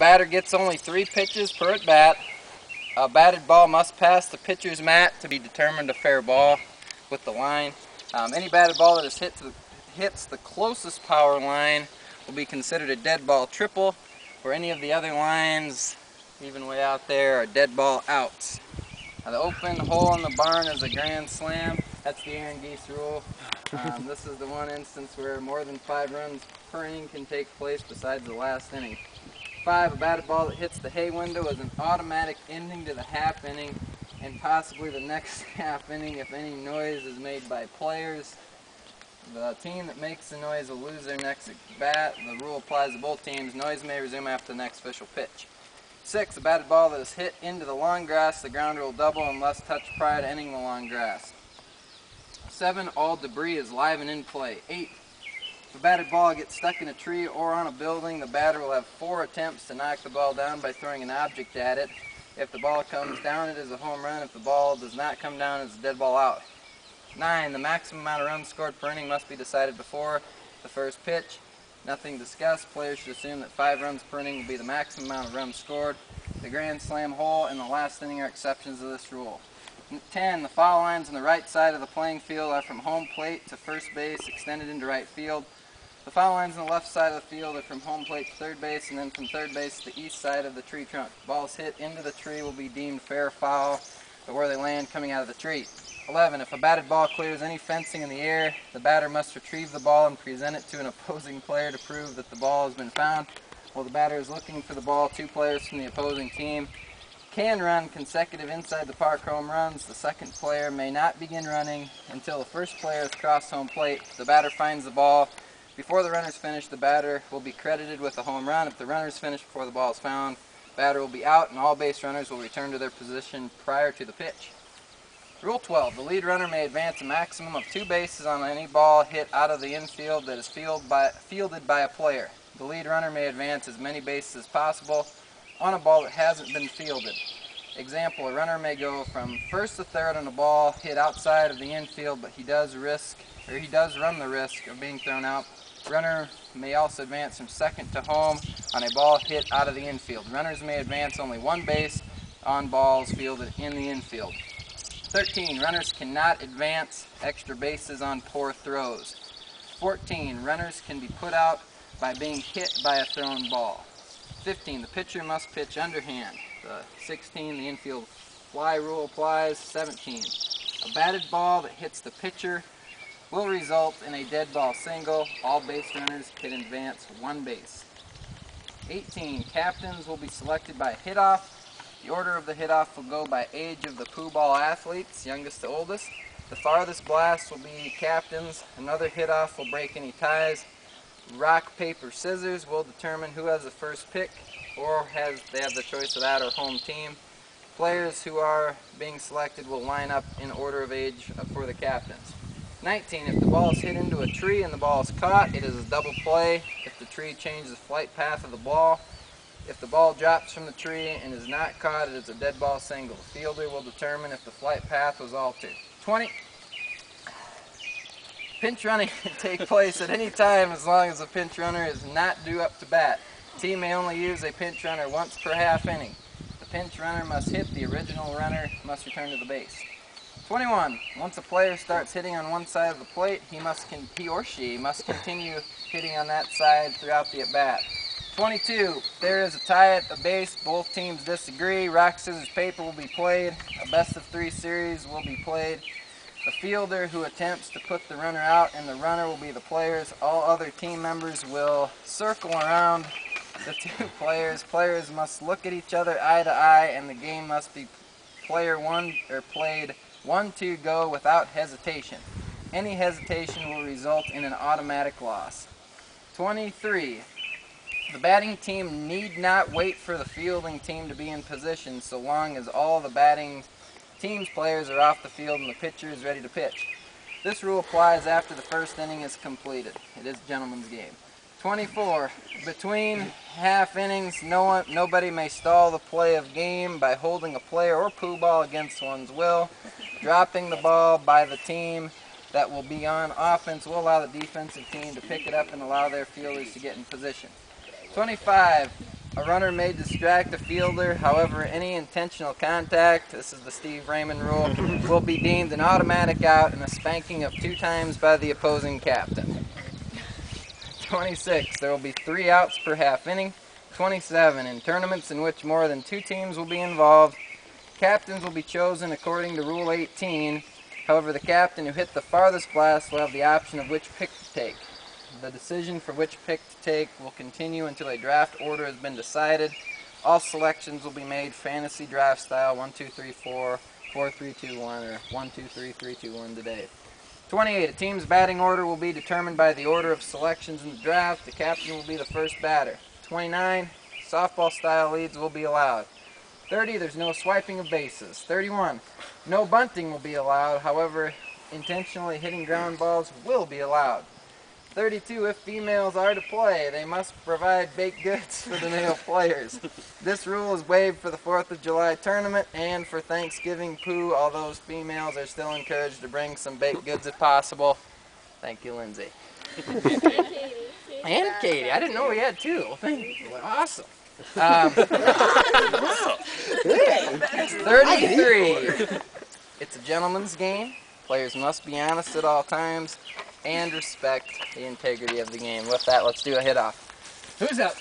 Batter gets only three pitches per at bat. A batted ball must pass the pitcher's mat to be determined a fair ball with the line. Um, any batted ball that is hit the, hits the closest power line will be considered a dead ball triple, or any of the other lines, even way out there, are dead ball outs. Now, the open hole in the barn is a grand slam. That's the Aaron Geese rule. Um, this is the one instance where more than five runs per inning can take place besides the last inning. Five, a batted ball that hits the hay window is an automatic ending to the half inning and possibly the next half inning if any noise is made by players. The team that makes the noise will lose their next bat. The rule applies to both teams. Noise may resume after the next official pitch. Six, a batted ball that is hit into the long grass, the grounder will double unless touched prior to ending the long grass. Seven, all debris is live and in play. Eight, if a batted ball gets stuck in a tree or on a building, the batter will have four attempts to knock the ball down by throwing an object at it. If the ball comes down, it is a home run. If the ball does not come down, it's a dead ball out. Nine, the maximum amount of runs scored per inning must be decided before the first pitch. Nothing discussed. Players should assume that five runs per inning will be the maximum amount of runs scored. The grand slam hole and the last inning are exceptions to this rule. 10. The foul lines on the right side of the playing field are from home plate to first base, extended into right field. The foul lines on the left side of the field are from home plate to third base, and then from third base to the east side of the tree trunk. Balls hit into the tree will be deemed fair foul, but where they land coming out of the tree. 11. If a batted ball clears any fencing in the air, the batter must retrieve the ball and present it to an opposing player to prove that the ball has been found. While the batter is looking for the ball, two players from the opposing team can run consecutive inside the park home runs. The second player may not begin running until the first player has crossed home plate. The batter finds the ball before the runner's finish, the batter will be credited with a home run. If the runner's finish before the ball is found, batter will be out and all base runners will return to their position prior to the pitch. Rule 12, the lead runner may advance a maximum of two bases on any ball hit out of the infield that is by, fielded by a player. The lead runner may advance as many bases as possible on a ball that hasn't been fielded. Example, a runner may go from first to third on a ball hit outside of the infield, but he does risk, or he does run the risk of being thrown out Runner may also advance from second to home on a ball hit out of the infield. Runners may advance only one base on balls fielded in the infield. 13. Runners cannot advance extra bases on poor throws. 14. Runners can be put out by being hit by a thrown ball. 15. The pitcher must pitch underhand. The 16. The infield fly rule applies. 17. A batted ball that hits the pitcher will result in a dead ball single. All base runners can advance one base. 18. Captains will be selected by hit-off. The order of the hit-off will go by age of the Poohball athletes, youngest to oldest. The farthest blast will be captains. Another hit-off will break any ties. Rock, paper, scissors will determine who has the first pick or has they have the choice of that or home team. Players who are being selected will line up in order of age for the captains. 19. If the ball is hit into a tree and the ball is caught, it is a double play. If the tree changes the flight path of the ball, if the ball drops from the tree and is not caught, it is a dead ball single. The fielder will determine if the flight path was altered. 20. Pinch running can take place at any time as long as the pinch runner is not due up to bat. The team may only use a pinch runner once per half inning. The pinch runner must hit the original runner, must return to the base. 21. Once a player starts hitting on one side of the plate, he must he or she must continue hitting on that side throughout the at-bat. 22. There is a tie at the base. Both teams disagree. Rock, scissors, paper will be played. A best of three series will be played. The fielder who attempts to put the runner out and the runner will be the players. All other team members will circle around the two players. Players must look at each other eye to eye and the game must be player one or played one, two, go without hesitation. Any hesitation will result in an automatic loss. 23. The batting team need not wait for the fielding team to be in position so long as all the batting team's players are off the field and the pitcher is ready to pitch. This rule applies after the first inning is completed. It is a gentleman's game. 24. Between half innings, no one, nobody may stall the play of game by holding a player or Poohball against one's will. Dropping the ball by the team that will be on offense will allow the defensive team to pick it up and allow their fielders to get in position. 25. A runner may distract a fielder. However, any intentional contact, this is the Steve Raymond rule, will be deemed an automatic out and a spanking of two times by the opposing captain. 26. There will be three outs per half inning. 27. In tournaments in which more than two teams will be involved, captains will be chosen according to Rule 18. However, the captain who hit the farthest blast will have the option of which pick to take. The decision for which pick to take will continue until a draft order has been decided. All selections will be made fantasy draft style 1 2 3 4 4 3 2 1 or 1 2 3 3 2 1 today. 28. A team's batting order will be determined by the order of selections in the draft. The captain will be the first batter. 29. Softball style leads will be allowed. 30. There's no swiping of bases. 31. No bunting will be allowed. However, intentionally hitting ground balls will be allowed. 32. If females are to play, they must provide baked goods for the male players. This rule is waived for the 4th of July tournament and for Thanksgiving poo, although those females are still encouraged to bring some baked goods if possible. Thank you, Lindsay. And Katie. I didn't know we had two. Thank you. Awesome. Um, 33. It's a gentleman's game. Players must be honest at all times and respect the integrity of the game. With that, let's do a hit off. Who's up?